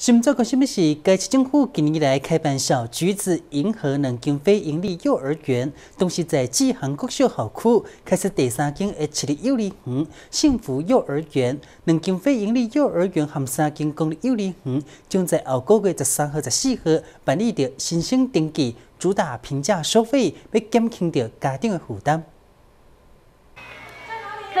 新做个什么是？该市政府今年来开办小橘子银河能经非营利幼儿园，同时在基行国小校区开始第三间 H 的幼儿园——幸福幼儿园。能经非营利幼儿园和三间公立幼儿园将在后个月十三号、十四号办理着新生登记，主打平价收费，要减轻着家长的负担。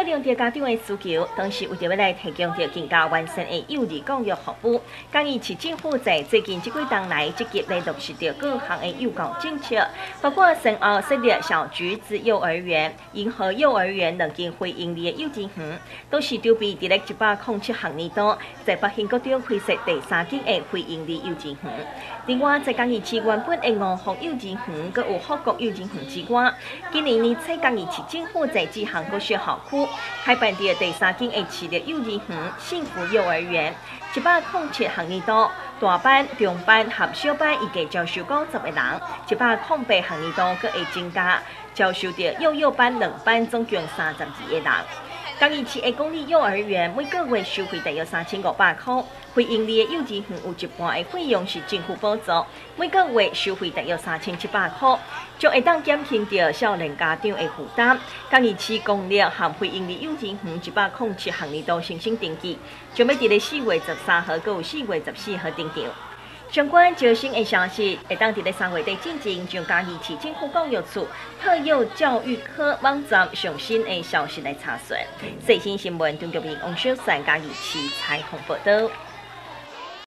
考量到家长的需求，同时为着要来提供着更加完善的幼儿教育服务，建议市政府在最近这几档来积极来落实着各项的幼教政策，包括申奥设立小橘子幼儿园、银河幼儿园两间非营利的幼稚园，都是筹备伫咧一百零七学年度，在北兴高中开设第三间的非营利幼稚园。另外，在江义市原本的五福幼稚园，佮有福国幼稚园之外，今年年初嘉义市政府在几项各学校区。开办的第三间 H 的幼儿园幸福幼儿园，一百零七学年度大班、中班和小班一计招收九十个人，一百零八学年度佮会增加招收的幼幼班两班，总共三十二个人。刚义市的公立幼儿园每个月收费大约三千五百块，非盈利的幼稚园有一半的费用是政府补助，每个月收费大约三千七百块，就会当减轻掉少年家长的负担。刚义市公立和非盈利幼稚园一百零七行年度申请登记，准备伫咧四月十三号到四月十四号登记。相关招生的消息，会当伫咧三月底进行，将嘉义市政府教育处特幼教育科网站上新的消息来查询。最新新闻，中国民王小三嘉义市采访报道。